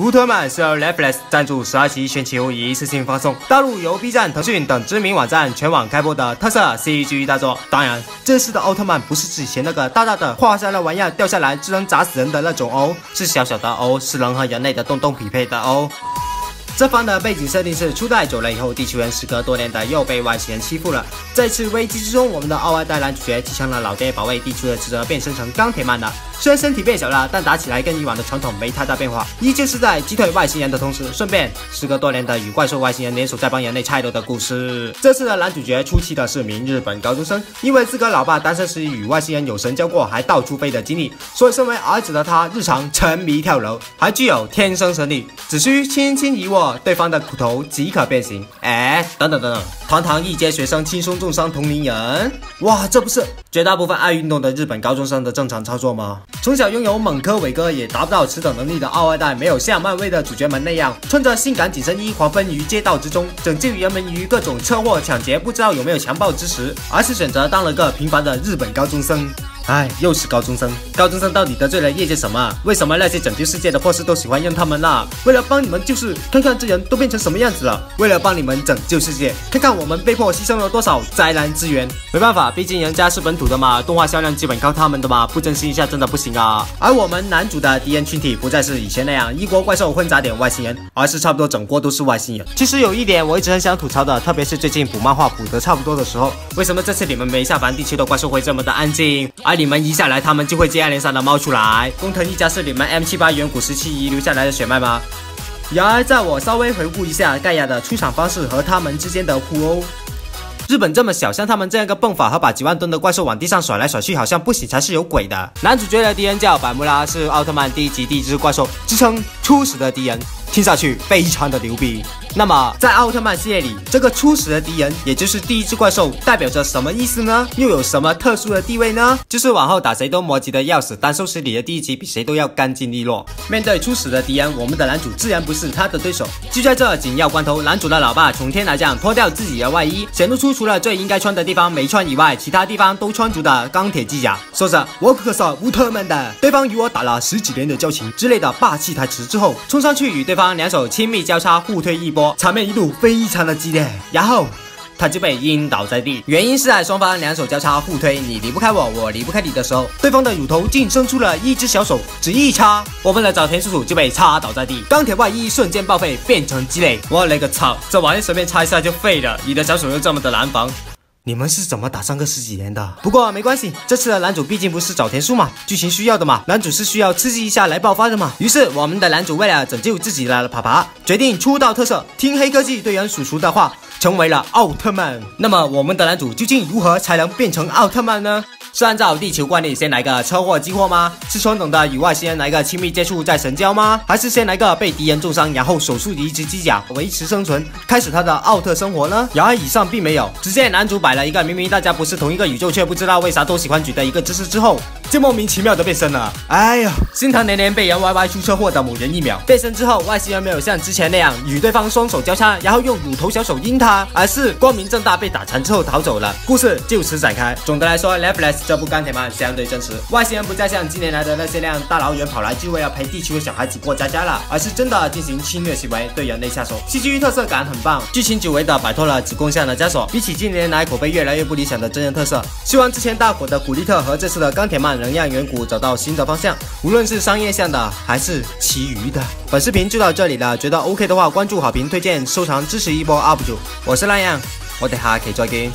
乌特曼是由 Netflix 赞助十二期全球一次性放送，大陆由 B 站、腾讯等知名网站全网开播的特色 CG 大作。当然，这次的奥特曼不是之前那个大大的华山的玩意儿掉下来就能砸死人的那种哦，是小小的哦，是人和人类的洞洞匹配的哦。这方的背景设定是初代走了以后，地球人时隔多年的又被外星人欺负了。这次危机之中，我们的奥二代男主角继承了老爹保卫地球的职责，变身成钢铁曼了。虽然身体变小了，但打起来跟以往的传统没太大变化，依旧是在击退外星人的同时，顺便时隔多年的与怪兽外星人联手，在帮人类拆楼的故事。这次的男主角初期的是名日本高中生，因为自个老爸单身时与外星人有神交过，还到处飞的经历，所以身为儿子的他日常沉迷跳楼，还具有天生神力，只需轻轻一握对方的骨头即可变形。哎，等等等等，堂堂一阶学生轻松重伤同龄人，哇，这不是绝大部分爱运动的日本高中生的正常操作吗？从小拥有猛科伟哥也达不到此等能力的二代，没有像漫威的主角们那样穿着性感紧身衣狂奔于街道之中，拯救人们于各种车祸抢劫，不知道有没有强暴之时，而是选择当了个平凡的日本高中生。哎，又是高中生！高中生到底得罪了业界什么？为什么那些拯救世界的破事都喜欢用他们呢？为了帮你们救世，看看这人都变成什么样子了。为了帮你们拯救世界，看看我们被迫牺牲了多少灾难资源。没办法，毕竟人家是本土的嘛，动画销量基本靠他们的嘛，不珍惜一下真的不行啊。而我们男主的敌人群体不再是以前那样一国怪兽混杂点外星人，而是差不多整锅都是外星人。其实有一点我一直很想吐槽的，特别是最近补漫画补得差不多的时候，为什么这次你们没下凡，地球的怪兽会这么的安静？而你们一下来，他们就会接二连三的冒出来。工藤一家是你们 M 七八远古时期遗留下来的血脉吗？然而，在我稍微回顾一下盖亚的出场方式和他们之间的互殴，日本这么小，像他们这样一个蹦法和把几万吨的怪兽往地上甩来甩去，好像不行才是有鬼的。男主角的敌人叫百慕拉，是奥特曼第一集第一只怪兽，自称初始的敌人，听上去非常的牛逼。那么，在奥特曼系列里，这个初始的敌人，也就是第一只怪兽，代表着什么意思呢？又有什么特殊的地位呢？就是往后打谁都磨叽的要死，但收拾你的第一集比谁都要干净利落。面对初始的敌人，我们的男主自然不是他的对手。就在这紧要关头，男主的老爸从天而降，脱掉自己的外衣，显露出除了最应该穿的地方没穿以外，其他地方都穿足的钢铁机甲，说着“我可是乌特曼的”，对方与我打了十几年的交情之类的霸气台词之后，冲上去与对方两手亲密交叉，互推一波。场面一度非常的激烈，然后他就被晕倒在地。原因是在双方两手交叉互推，你离不开我，我离不开你的时候，对方的乳头竟伸出了一只小手，只一插，我们的早田叔叔就被插倒在地，钢铁外衣瞬间报废，变成鸡肋。我勒个操，这玩意随便插一下就废了，你的小手又这么的难防。你们是怎么打上个十几年的？不过没关系，这次的男主毕竟不是早田树嘛，剧情需要的嘛，男主是需要刺激一下来爆发的嘛。于是我们的男主为了拯救自己的爬爬，决定出道特色，听黑科技队员叔叔的话，成为了奥特曼。那么我们的男主究竟如何才能变成奥特曼呢？是按照地球惯例先来个车祸激活吗？是传统的与外星人来个亲密接触再神交吗？还是先来个被敌人重伤，然后手术移植机甲维持生存，开始他的奥特生活呢？然而以上并没有，只见男主摆了一个明明大家不是同一个宇宙，却不知道为啥都喜欢举的一个姿势之后，就莫名其妙的变身了。哎呀，心疼连连被人歪歪出车祸的某人一秒。变身之后，外星人没有像之前那样与对方双手交叉，然后用乳头小手阴他，而是光明正大被打残之后逃走了。故事就此展开。总的来说，Netflix。这部钢铁曼相对真实，外星人不再像近年来的那些辆大老远跑来就为了陪地球的小孩子过家家了，而是真的进行侵略行为，对人类下手。戏剧特色感很棒，剧情久违的摆脱了子宫像的枷锁。比起近年来口碑越来越不理想的真人特色，希望之前大火的古力特和这次的钢铁曼能让远古找到新的方向，无论是商业向的还是其余的。本视频就到这里了，觉得 OK 的话关注、好评、推荐、收藏，支持一波 UP 主。我是蓝阳，我哋下期再见。